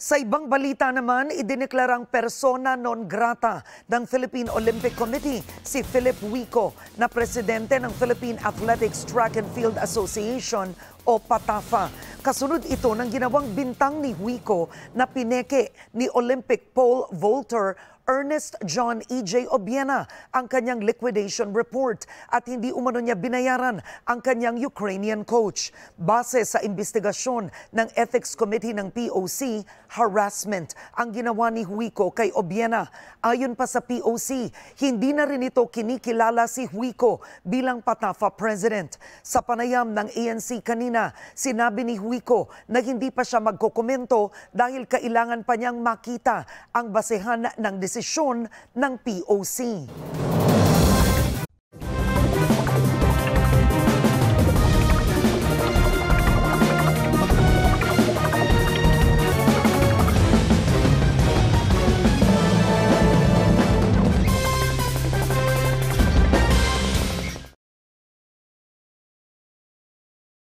Sa ibang balita naman, idineklarang persona non grata ng Philippine Olympic Committee si Philip Wico na presidente ng Philippine Athletics Track and Field Association o PATAFA. Kasunod ito ng ginawang bintang ni Wico na pineke ni Olympic pole vaulter Ernest John E.J. Obiena ang kanyang liquidation report at hindi umano niya binayaran ang kanyang Ukrainian coach. Base sa investigasyon ng Ethics Committee ng POC, harassment ang ginawa ni Huico kay Obiena. Ayon pa sa POC, hindi na rin ito kinikilala si Huico bilang Patafa President. Sa panayam ng ANC kanina, sinabi ni Huico na hindi pa siya magkokomento dahil kailangan pa niyang makita ang basehan ng desisyon ng POC.